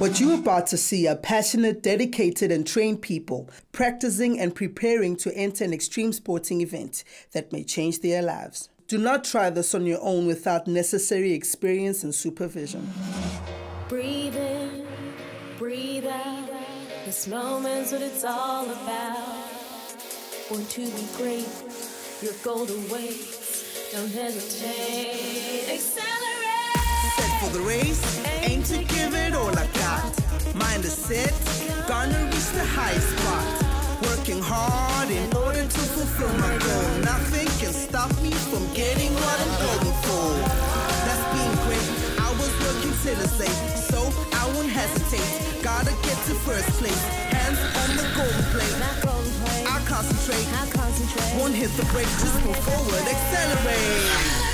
What you're about to see are passionate, dedicated, and trained people practicing and preparing to enter an extreme sporting event that may change their lives. Do not try this on your own without necessary experience and supervision. Breathe in, breathe out. This moment's what it's all about. Born to be great, your goal awaits. Don't hesitate. For the race, aim to give it all I got. Mind is set, gonna reach the highest spot. Working hard in order to fulfill my goal. Nothing can stop me from getting what I'm going for. That's being great. I was working till it's late, so I won't hesitate. Gotta get to first place. Hands on the golden plate. Not golden plate, I'll concentrate. Won't hit the brake, just move forward, accelerate.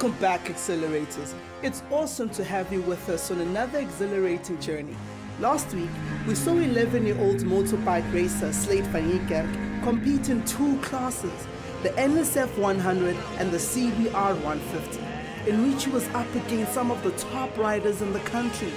Welcome back, Xcellerators. It's awesome to have you with us on another exhilarating journey. Last week, we saw 11 year old motorbike racer Slade van Niekerk compete in two classes the NSF 100 and the CBR 150, in which he was up against some of the top riders in the country.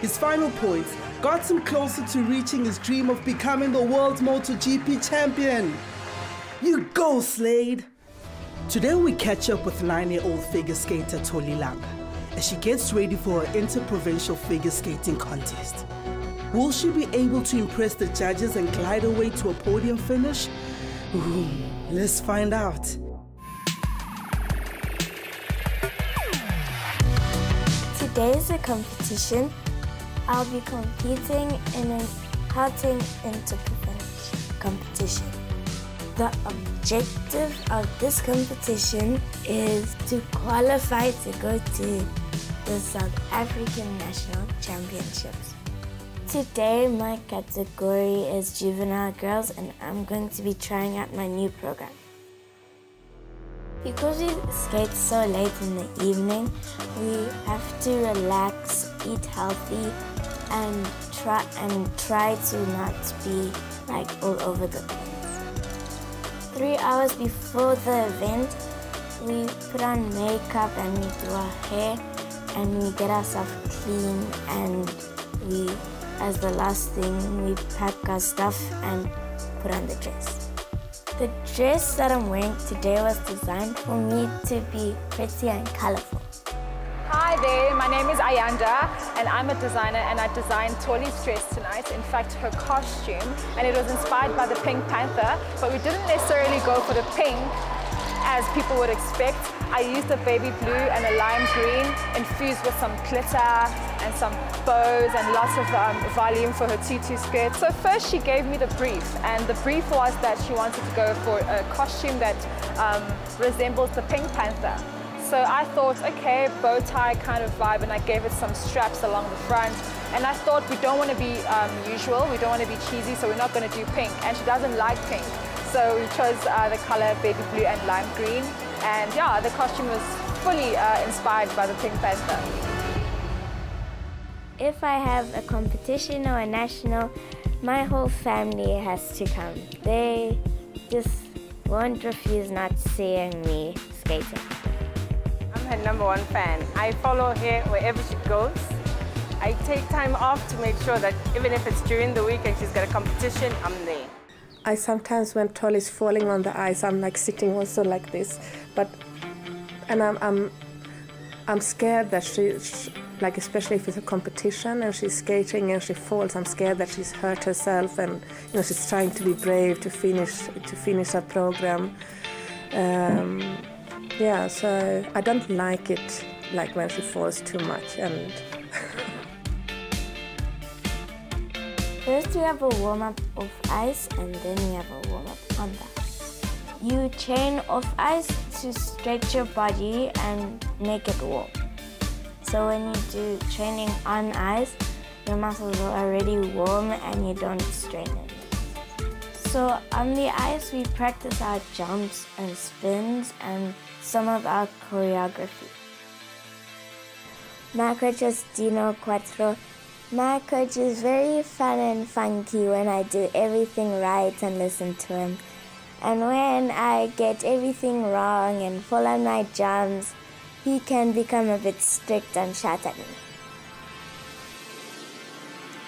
His final points got him closer to reaching his dream of becoming the world's MotoGP champion. You go, Slade! Today we catch up with nine-year-old figure skater Toli Langa as she gets ready for her interprovincial figure skating contest. Will she be able to impress the judges and glide away to a podium finish? Ooh, let's find out. Today is a competition. I'll be competing in an Gauteng interprovincial competition. The um, objective of this competition is to qualify to go to the South African National Championships. Today, my category is juvenile girls, and I'm going to be trying out my new program. Because we skate so late in the evening, we have to relax, eat healthy, and try and try to not be like all over the place. Three hours before the event, we put on makeup and we do our hair and we get ourselves clean and we, as the last thing, we pack our stuff and put on the dress. The dress that I'm wearing today was designed for me to be pretty and colorful. Hi there, my name is Ayanda and I'm a designer and I designed Toli's dress tonight, in fact her costume, and it was inspired by the Pink Panther, but we didn't necessarily go for the pink as people would expect. I used a baby blue and a lime green infused with some glitter and some bows and lots of um, volume for her tutu skirt. So first she gave me the brief and the brief was that she wanted to go for a costume that um, resembles the Pink Panther. So I thought, okay, bow tie kind of vibe, and I gave it some straps along the front. And I thought we don't want to be um, usual, we don't want to be cheesy, so we're not going to do pink. And she doesn't like pink. So we chose uh, the color baby blue and lime green. And yeah, the costume was fully uh, inspired by the Pink Panther. If I have a competition or a national, my whole family has to come. They just won't refuse not seeing me skating. I'm her number one fan. I follow her wherever she goes. I take time off to make sure that even if it's during the week and she's got a competition, I'm there. I sometimes, when Toll is falling on the ice, I'm like sitting also like this, but and I'm I'm, I'm scared that she, sh like especially if it's a competition and she's skating and she falls, I'm scared that she's hurt herself and you know she's trying to be brave to finish to finish her program. Um, yeah, so I don't like it like when she falls too much and. First, we have a warm up off ice, and then we have a warm up on the ice. You train off ice to stretch your body and make it warm. So, when you do training on ice, your muscles are already warm and you don't strain it. So, on the ice, we practice our jumps and spins and some of our choreography. My coach is Dino Quattro. My coach is very fun and funky when I do everything right and listen to him. And when I get everything wrong and fall on my jumps, he can become a bit strict and shout at me.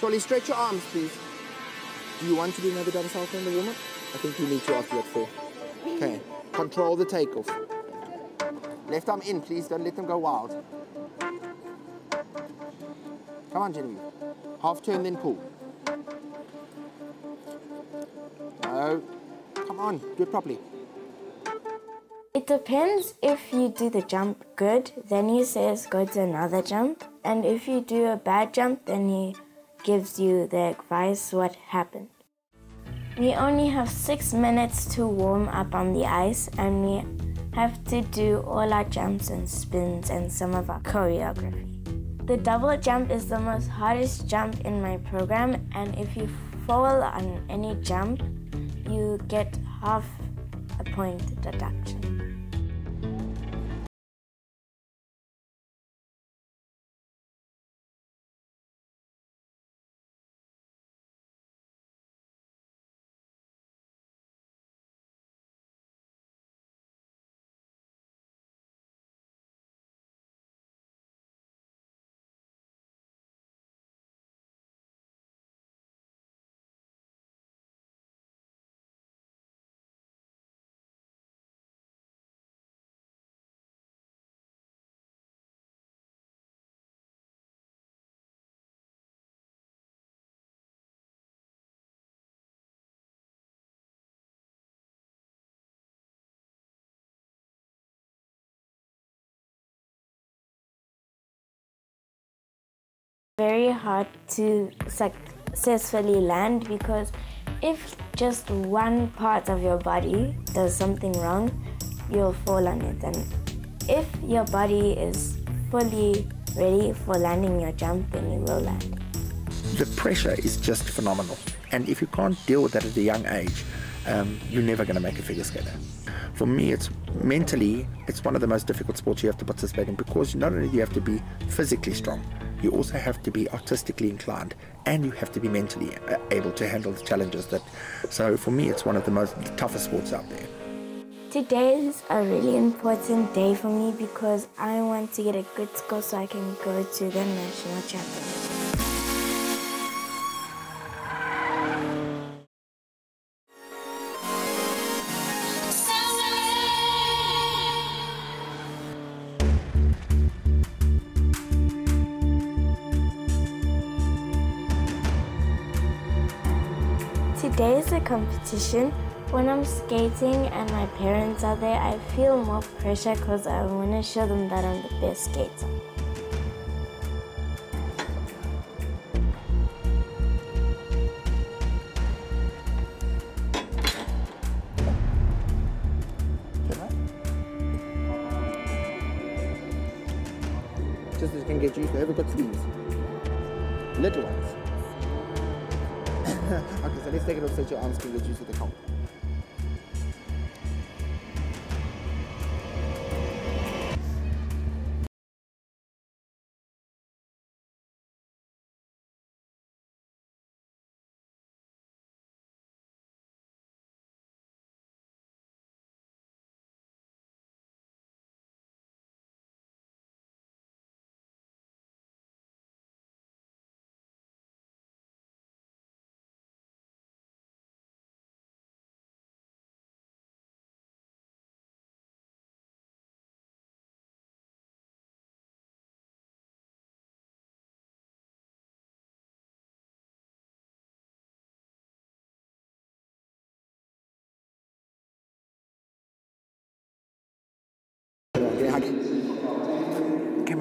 Tolly, stretch your arms, please. Do you want to do another double Salchow in the warm-up? I think you need to after that four. Okay, control the takeoff. Left arm in, please. Don't let them go wild. Come on, Genevieve. Half turn, then pull. No. Come on, do it properly. It depends if you do the jump good, then he says go to another jump. And if you do a bad jump, then he gives you the advice what happened. We only have six minutes to warm up on the ice and we have to do all our jumps and spins and some of our choreography. The double jump is the most hardest jump in my program and if you fall on any jump, you get half a point deduction. Very hard to successfully land because if just one part of your body does something wrong, you'll fall on it. And if your body is fully ready for landing your jump, then you will land. The pressure is just phenomenal. And if you can't deal with that at a young age, um, you're never going to make a figure skater. For me, it's mentally, it's one of the most difficult sports you have to participate in because not only do you have to be physically strong, you also have to be artistically inclined and you have to be mentally uh, able to handle the challenges that so for me it's one of the most toughest sports out there. Today is a really important day for me because i want to get a good score so i can go to the national championship competition. When I'm skating and my parents are there, I feel more pressure because I want to show them that I'm the best skater. Just you can get used to. Have got sleeves? Little ones. let's take it off so your get used to the comp.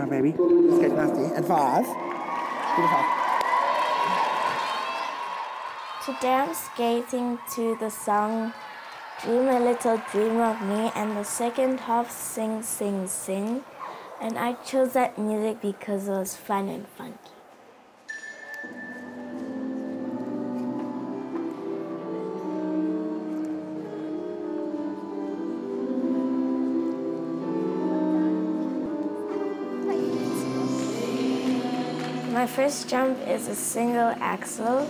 On, baby. Let's get nasty. And five. Give it five. Today I'm skating to the song Dream a Little Dream of Me and the second half Sing Sing Sing. And I chose that music because it was fun and funky. My first jump is a single Axel.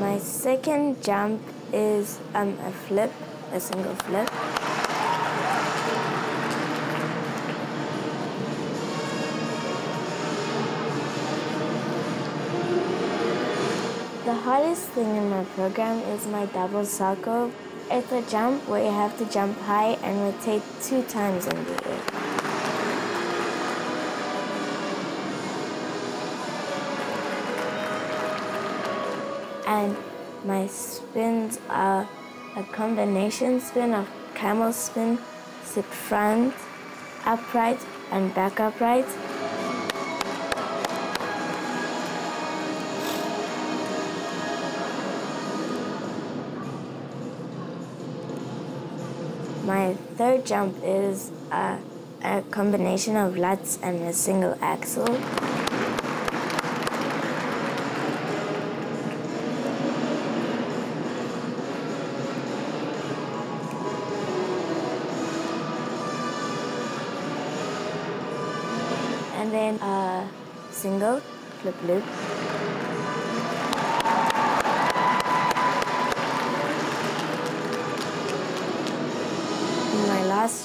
My second jump is um, a flip, a single flip. Hardest thing in my program is my double Salchow. It's a jump where you have to jump high and rotate two times in the air. And my spins are a combination spin of camel spin, sit front, upright, and back upright. Jump is a, a combination of Lutz and a single Axel. And then a single flip loop.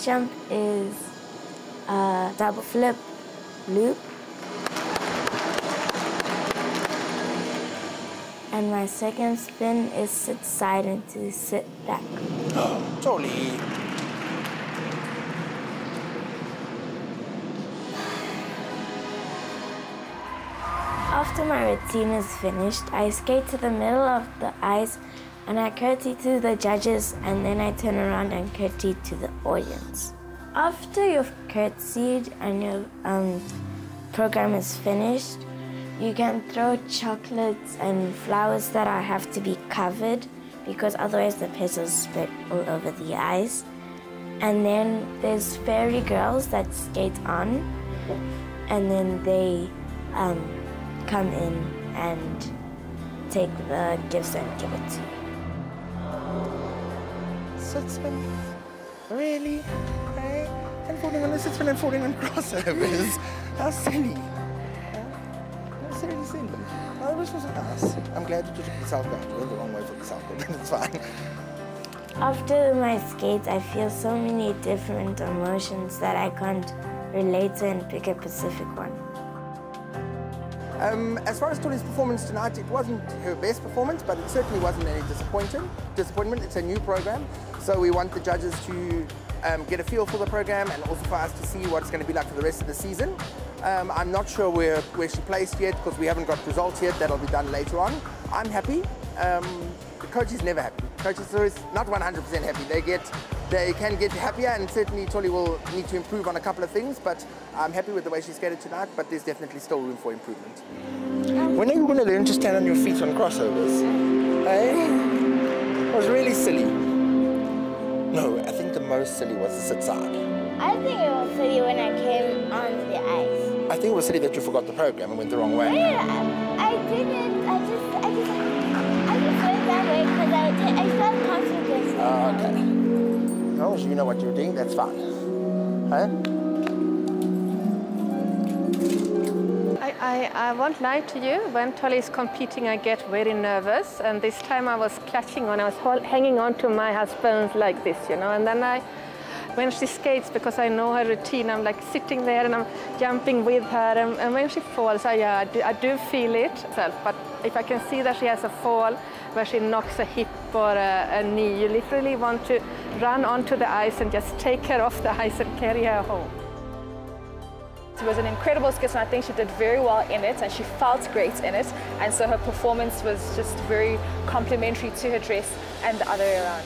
Jump is a double flip loop. And my second spin is sit side into sit back. Oh, Totally. After my routine is finished, I skate to the middle of the ice and I curtsy to the judges and then I turn around and curtsy to the audience. After you've curtsied and your um, program is finished, you can throw chocolates and flowers that are, have to be covered because otherwise the petals spread all over the ice. And then there's fairy girls that skate on and then they um, come in and take the gifts and give it to you. Spin. Really? Okay. And falling on the spin and falling on crossovers. How silly. Huh? Really silly. Oh, this wasn't nice. I'm glad you took the South Guard. Went the wrong way for the South Guard, but it's fine. After my skates, I feel so many different emotions that I can't relate to and pick a specific one. Um, as far as Toli's performance tonight, it wasn't her best performance, but it certainly wasn't any disappointing. disappointment. It's a new program, so we want the judges to um, get a feel for the program and also for us to see what it's going to be like for the rest of the season. Um, I'm not sure where, where she placed yet because we haven't got results yet. That'll be done later on. I'm happy. Um, the coach is never happy. Coaches are not 100% happy. They get, they can get happier, and certainly Toli will need to improve on a couple of things. But I'm happy with the way she skated tonight. But there's definitely still room for improvement. When are you going to learn to stand on your feet on crossovers? Hey? It was really silly. No, I think the most silly was the sit side. I think it was silly when I came on the ice. I think it was silly that you forgot the program and went the wrong way. Um, I didn't. I just, I just, I just went that way because I, I felt confident. Oh, okay. You know what you're doing, that's fine. Huh? I, I, I won't lie to you. When Tolly is competing, I get very nervous. And this time I was clutching on, I was hold, hanging on to my husband like this, you know. And then I, when she skates, because I know her routine, I'm like sitting there and I'm jumping with her. And, and when she falls, I, I, do, I do feel it. But if I can see that she has a fall where she knocks a hip or a, a knee, you literally want to run onto the ice and just take her off the ice and carry her home. It was an incredible skit and I think she did very well in it and she felt great in it and so her performance was just very complimentary to her dress and the other way around.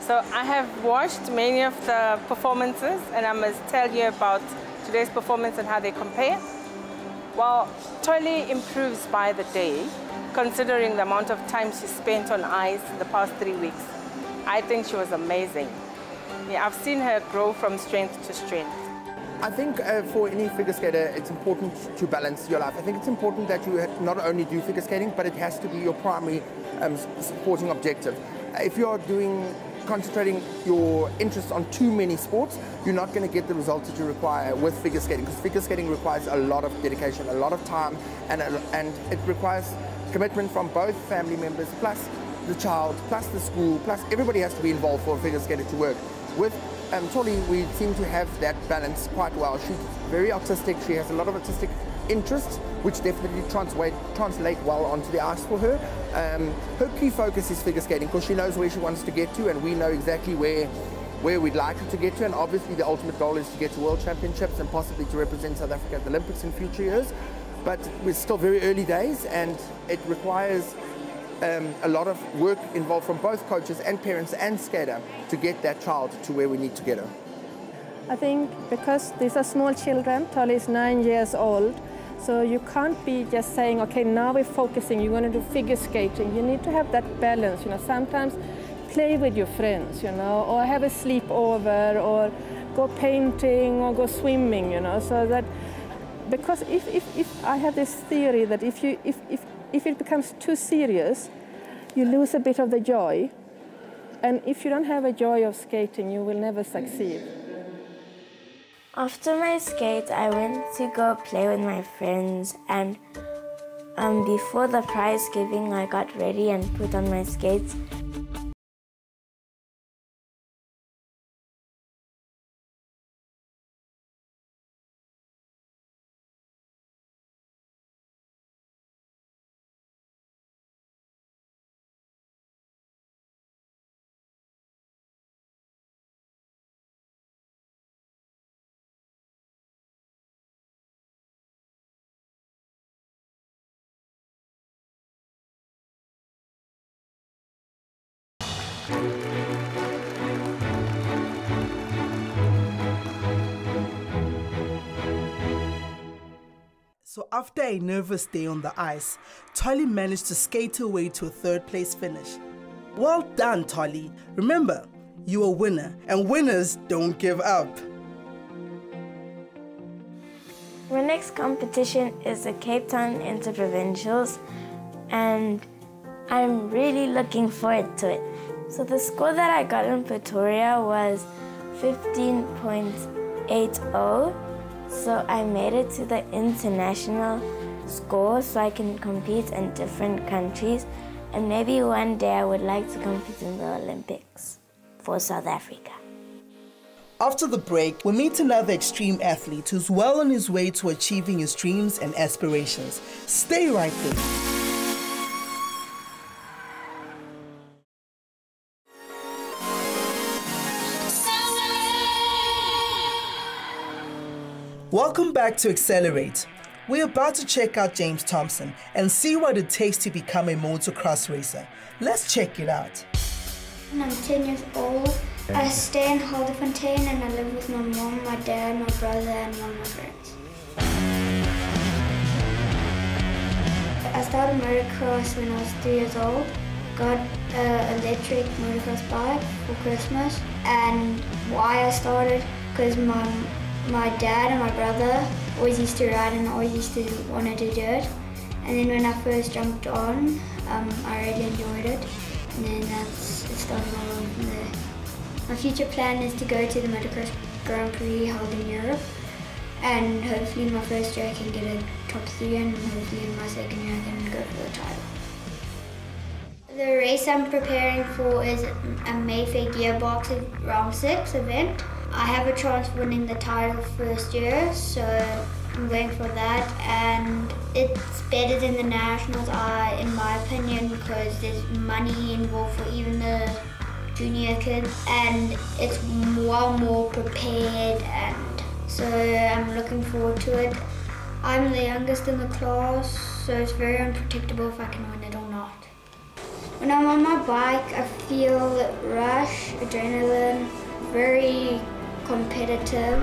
So I have watched many of the performances and I must tell you about today's performance and how they compare. Well, Tolly improves by the day considering the amount of time she spent on ice in the past three weeks. I think she was amazing. Yeah, I've seen her grow from strength to strength. I think uh, for any figure skater, it's important to balance your life. I think it's important that you not only do figure skating, but it has to be your primary um, supporting objective. If you're doing concentrating your interest on too many sports, you're not going to get the results that you require with figure skating because figure skating requires a lot of dedication, a lot of time, and, and it requires commitment from both family members, plus the child, plus the school, plus everybody has to be involved for figure skater to work. With um, Tolly, we seem to have that balance quite well. She's very artistic. She has a lot of artistic interests, which definitely translate, translate well onto the ice for her. Um, her key focus is figure skating because she knows where she wants to get to, and we know exactly where where we'd like her to get to. And obviously, the ultimate goal is to get to World Championships and possibly to represent South Africa at the Olympics in future years. But we're still very early days, and it requires um, a lot of work involved from both coaches and parents and skater to get that child to where we need to get her. I think because these are small children, Tolly is nine years old, so you can't be just saying, okay, now we're focusing, you're going to do figure skating. You need to have that balance, you know, sometimes play with your friends, you know, or have a sleepover, or go painting, or go swimming, you know, so that, because if, if, if I have this theory that if, you, if, if, if it becomes too serious, you lose a bit of the joy. And if you don't have a joy of skating, you will never succeed. After my skate, I went to go play with my friends, and um, before the prize giving, I got ready and put on my skates. So after a nervous day on the ice, Tolly managed to skate her way to a third place finish. Well done, Tolly. Remember, you're a winner, and winners don't give up. My next competition is the Cape Town Interprovincials, and I'm really looking forward to it. So the score that I got in Pretoria was 15.80. So I made it to the international score so I can compete in different countries. And maybe one day I would like to compete in the Olympics for South Africa. After the break, we meet another extreme athlete who's well on his way to achieving his dreams and aspirations. Stay right there. Welcome back to Xcellerate. We're about to check out James Thompson and see what it takes to become a motocross racer. Let's check it out. I'm 10 years old. I stay in Modderfontein and I live with my mom, my dad, my brother, and one of my friends. I started motocross when I was three years old. Got an electric motocross bike for Christmas. And why I started, because my, my dad and my brother always used to ride and always used to wanted to do it. And then when I first jumped on, um, I really enjoyed it. And then that's it started on from there. My future plan is to go to the motocross Grand Prix held in Europe. And hopefully in my first year I can get a top three and hopefully in my second year I can go for the title. The race I'm preparing for is a Mayfair Gearbox Round 6 event. I have a chance of winning the title first year, so I'm going for that. And it's better than the nationals are, in my opinion, because there's money involved for even the junior kids, and it's well more prepared, and so I'm looking forward to it. I'm the youngest in the class, so it's very unpredictable if I can win it or not. When I'm on my bike, I feel rush, adrenaline, very competitive.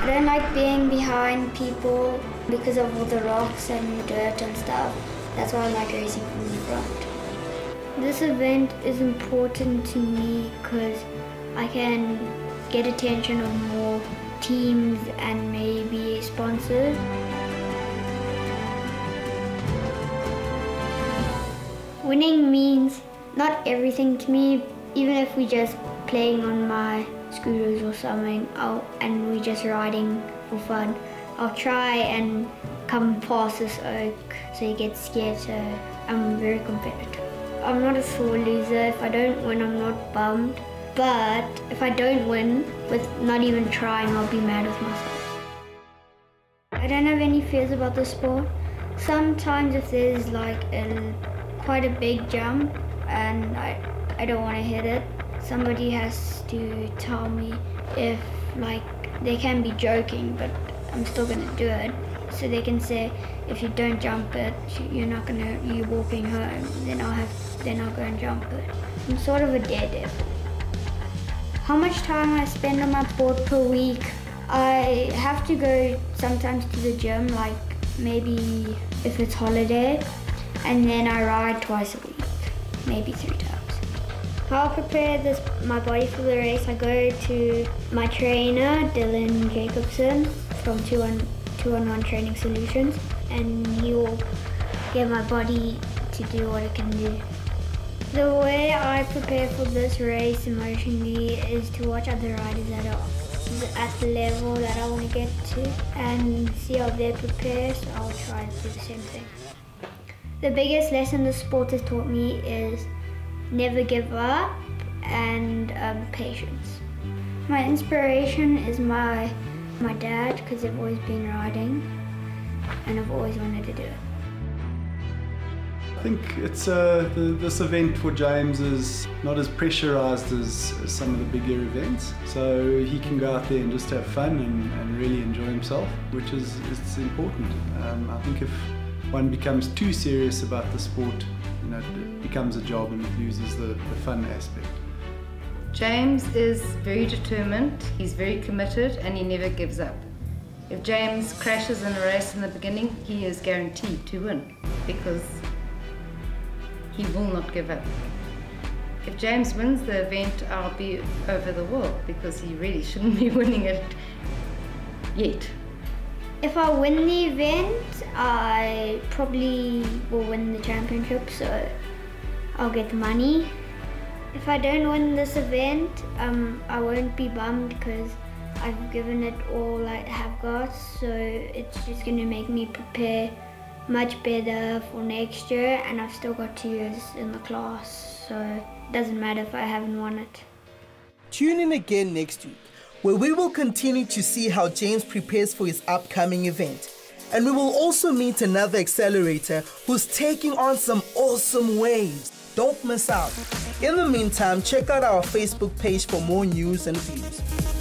I don't like being behind people because of all the rocks and dirt and stuff. That's why I like racing from the front. This event is important to me because I can get attention of more teams and maybe sponsors. Winning means not everything to me, even if we just playing on my scooters or something I'll, and we just riding for fun. I'll try and come past this oak, so he gets scared. So I'm very competitive. I'm not a sore loser. If I don't win, I'm not bummed. But if I don't win, with not even trying, I'll be mad with myself. I don't have any fears about the sport. Sometimes if there's like a quite a big jump and I, I don't want to hit it, somebody has to tell me if like they can be joking, but I'm still gonna do it. So they can say, if you don't jump it, you're not gonna, you're walking home. Then I'll have, then I'll go and jump it. I'm sort of a daredevil. How much time I spend on my board per week? I have to go sometimes to the gym, like maybe if it's holiday, and then I ride twice a week, maybe three times. I'll prepare this my body for the race. I go to my trainer, Dylan Jacobson, from 2 on, One Training Solutions, and he will get my body to do what it can do. The way I prepare for this race emotionally is to watch other riders that are at the level that I want to get to and see how they prepare, so I'll try to do the same thing. The biggest lesson the sport has taught me is never give up and um, patience. My inspiration is my my dad because I've always been riding and I've always wanted to do it. I think it's uh, the, this event for James is not as pressurized as, as, some of the bigger events, so he can go out there and just have fun and, and really enjoy himself, which is it's important. Um, I think if one becomes too serious about the sport, you know, it becomes a job and it loses the, the fun aspect. James is very determined, he's very committed, and he never gives up. If James crashes in a race in the beginning, he is guaranteed to win because he will not give up. If James wins the event, I'll be over the world because he really shouldn't be winning it yet. If I win the event, I probably will win the championship, so I'll get the money. If I don't win this event, um, I won't be bummed because I've given it all I have got, so it's just going to make me prepare much better for next year and I've still got two years in the class so it doesn't matter if I haven't won it. Tune in again next week where we will continue to see how James prepares for his upcoming event. And we will also meet another Xcellerator who's taking on some awesome waves. Don't miss out. In the meantime, check out our Facebook page for more news and views.